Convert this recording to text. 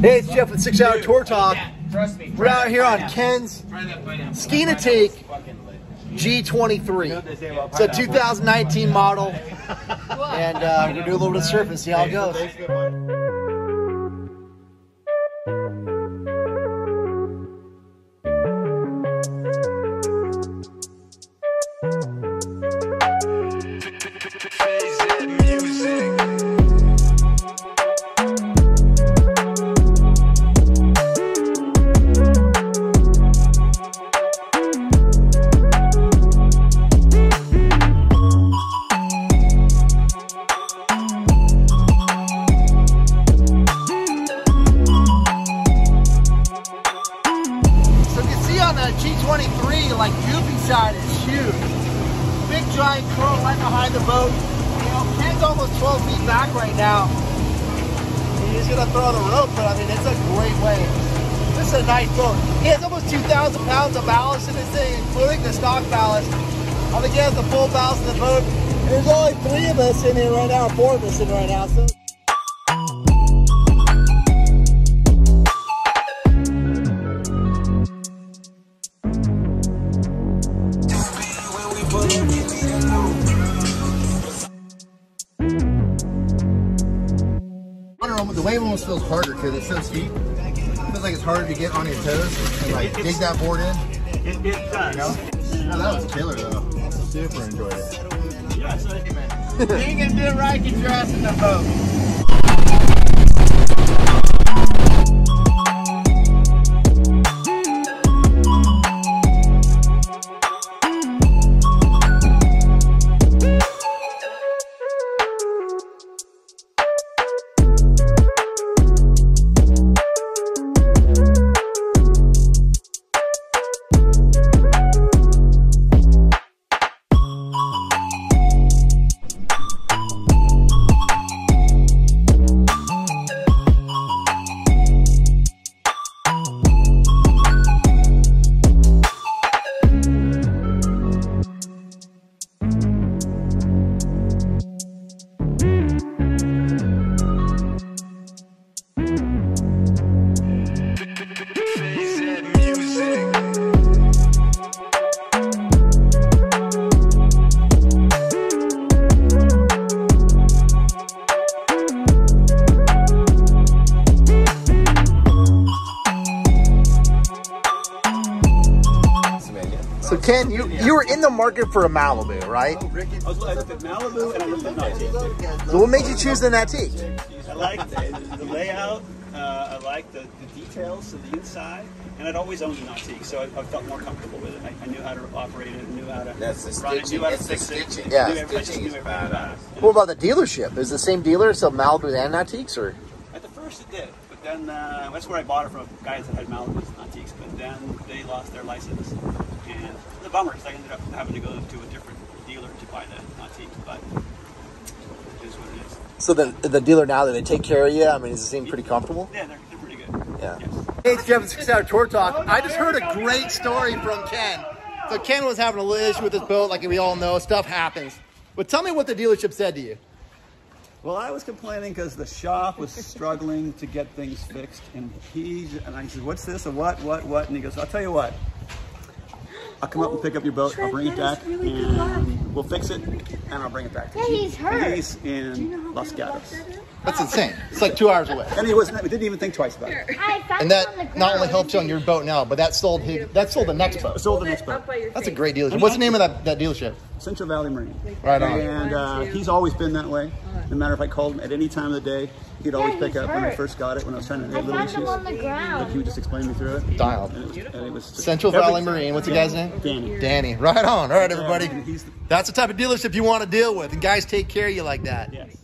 Hey, it's Jeff with Six Hour Tour Talk. Trust me. We're out here on Ken's Try that pineapple. Ski Nautique G23. It's a 2019 model, and uh, we're gonna do a little bit of surfing, see how it goes. Curl right behind the boat. You know, Ken's almost 12 feet back right now. He's gonna throw the rope, but I mean, it's a great way. This is a nice boat. He has almost 2,000 pounds of ballast in this thing, including the stock ballast. I think he has the full ballast in the boat. There's only three of us in here right now, four of us in right now. So almost- the wave almost feels harder because it's so steep. It feels like it's harder to get on your toes and like dig that board in. It, it does. You know? Oh, that was killer though. Super enjoyed it. Yeah, so, Being and doing right gets your ass in the boat. Ken, you you were in the market for a Malibu, right? I, was, I looked at Malibu and I looked at Nautique. So what made you choose the Nautique? I liked the, the layout. Uh, I liked the, the details of the inside, and I'd always owned a Nautique, so I, I felt more comfortable with it. I, I knew how to operate it, knew how to That's the run it, stitching, knew how to it's the fix it. stitching. Yeah. Knew I just Stitching knew is everything badass. about it. What about the dealership? Is the same dealer sell Malibu and Nautiques, or At the first it did, but then uh, that's where I bought it from guys that had Malibus and Nautiques, but then they lost their license. And the bummer is I ended up having to go to a different dealer to buy the Nautiques, but it is what it is. so the the dealer now that they take care of you? I mean, does it seem pretty comfortable? Yeah, they're, they're pretty good. Yeah. Yes. Hey, it's Jeff with Six Hour Tour Talk. I just heard a great story from Ken. So Ken was having a little issue with his boat, like we all know, stuff happens. But tell me what the dealership said to you. Well, I was complaining because the shop was struggling to get things fixed, and he and I said, "What's this? A what? What? What?" And he goes, "I'll tell you what. I'll come up and pick up your boat. I'll bring it back, and we'll fix it, and I'll bring it back to you." Yeah, he's hurt. He's in Los Gatos, That's insane. It's like two hours away. and he wasn't. We didn't even think twice about it. And it on the that not only ground. helps you on your boat now, but that sold his, that sold the next boat. Sold the next boat, That's a great dealership. What's the name of that, that dealership? Central Valley Marine. Right on. And uh, he's always been that way. No matter if I called him at any time of the day, he'd always Yeah, pick he's up when I first got it when I was trying to I have little found issues. him on the Like he would just explain me through it. Dialed. And it was, and it was Central every- Valley Marine. What's the guy's name? Danny. Danny. Right on. All right, everybody. Yeah, he's- That's the type of dealership you want to deal with, and guys take care of you like that. Yes.